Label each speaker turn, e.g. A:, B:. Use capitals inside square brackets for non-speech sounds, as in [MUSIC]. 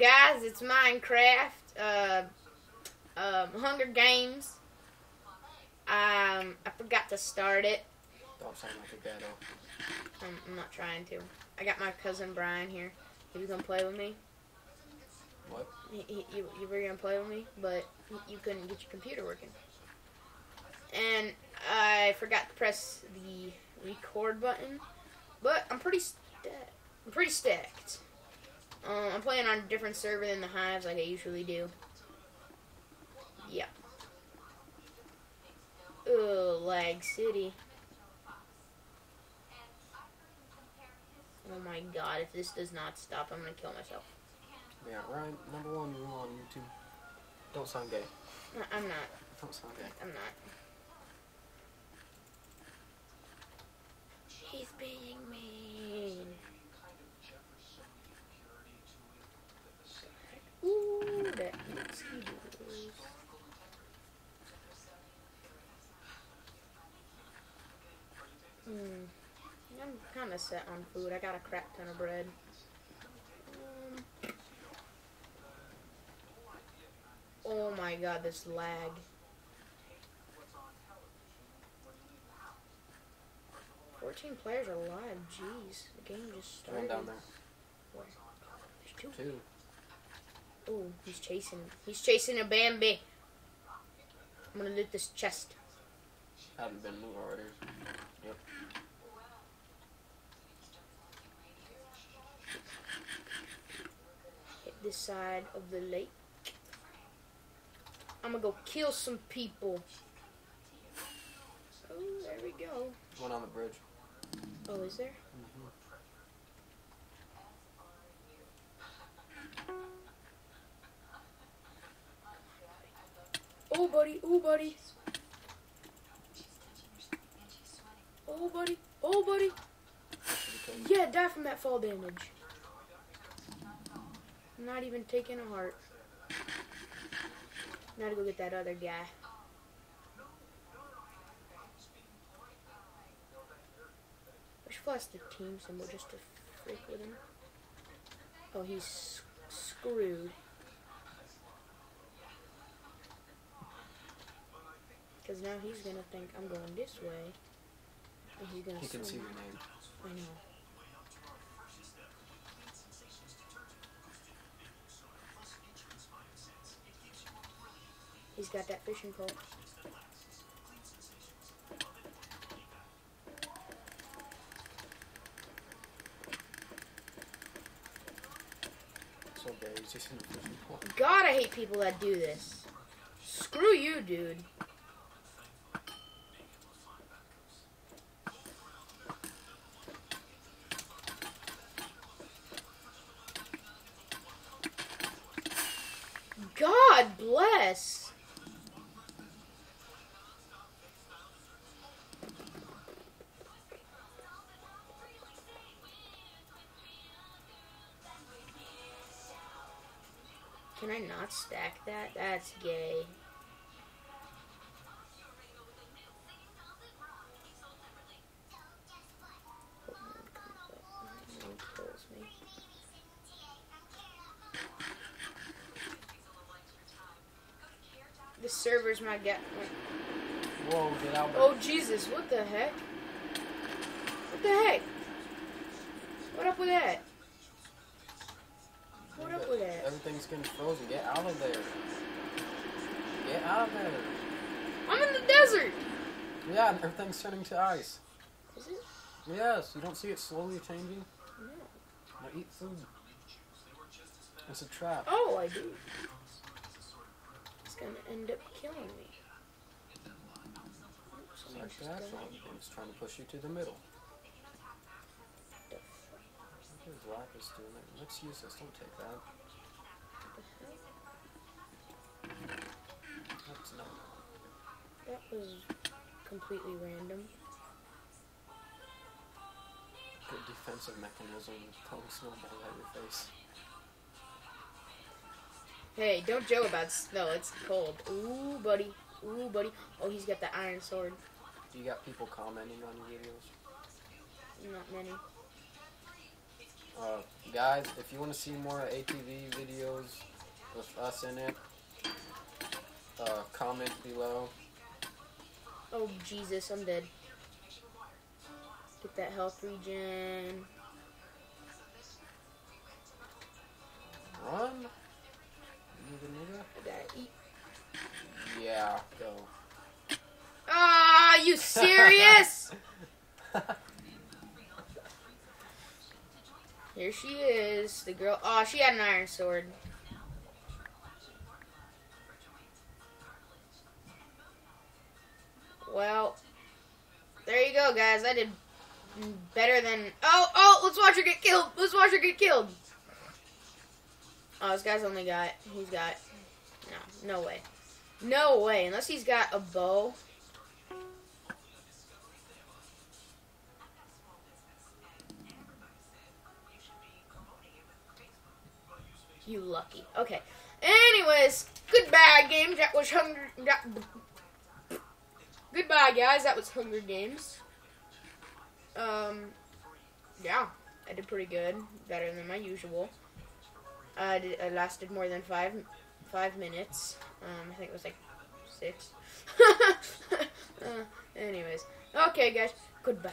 A: guys, it's Minecraft. Uh, um, Hunger Games. Um, I forgot to start it.
B: Don't sound like a ghetto.
A: I'm, I'm not trying to. I got my cousin Brian here. He was gonna play with me.
B: What?
A: He, he, you, you were gonna play with me, but you- couldn't get your computer working. And I forgot to press the record button. But I'm pretty stacked. I'm pretty stacked. Um, I'm playing on a different server than the Hives, like I usually do. Yeah. Ugh, Lag City. Oh my god, if this does not stop, I'm gonna kill myself.
B: Yeah, Ryan, number one rule on YouTube. Don't sound gay.
A: I- I'm not.
B: Don't sound gay.
A: I'm not. He's being mean. Ooh, that mosquitoes. Hmm. I'm kind of set on food. I got a crap ton of bread. Um, oh my god, this lag. Fourteen players are live. Jeez, the game just
B: One
A: started.
B: down there.
A: Where? There's two.
B: Two.
A: Oh, he's chasing. He's chasing a Bambi. I'm gonna loot this chest.
B: Haven't been moved already. Yep.
A: This side of the lake. I'm gonna go kill some people. Oh, there we go.
B: One on the bridge.
A: Oh, is there?
B: Mm-hmm.
A: Oh, buddy. Oh, buddy. Oh, buddy. Oh, buddy. Yeah, die from that fall damage. Not even taking a heart. Now to go get that other guy. I should flash the team symbol just to freak with him. Oh, he's screwed. Because now he's gonna think I'm going this way. And he's gonna
B: He can see your name.
A: I know. He's got that fishing pole.
B: So gay. He's just in the fishing pole.
A: God, I hate people that do this. Screw you, dude. God bless. Can I not stack that? That's gay. He kills me. The server's my get.
B: Whoa, get out.
A: Oh Jesus! What the heck? What the heck? What up with that? What up with that?
B: Everything's getting frozen. Get out of there. Get out of there.
A: I'm in the desert.
B: Yeah, and everything's turning to ice.
A: Is it?
B: Yes, you don't see it slowly changing?
A: No.
B: Now eat food. It's a trap.
A: Oh, I do. It's gonna end up killing me. Oops,
B: like that It's trying to push you to the middle.
A: the
B: Is doing? it? Let's use this. Don't take that. That's no.
A: That was completely random.
B: Good defensive mechanism. Throwing snowball at your face.
A: Hey, don't joke about snow. It's cold. Ooh, buddy. Ooh, buddy. Oh, he's got the iron sword.
B: Do you got people commenting on your videos?
A: Not many.
B: Uh, guys, if you want to see more ATV videos with us in it, uh, comment below.
A: Oh Jesus, I'm dead. Get that health regen.
B: Run.
A: Here she is, the girl. Oh, she had an iron sword. Well, there you go, guys. I did better than. Oh, oh! Let's watch her get killed. Let's watch her get killed. Oh, this guy's only got. He's got. No, no way. No way. Unless he's got a bow. You lucky. Okay. Anyways, goodbye, game. That was Hunger. That, goodbye, guys. That was Hunger Games. Um, yeah, I did pretty good. Better than my usual. I did. I lasted more than five five minutes. Um, I think it was like six. [LAUGHS] uh, anyways, okay, guys. Goodbye.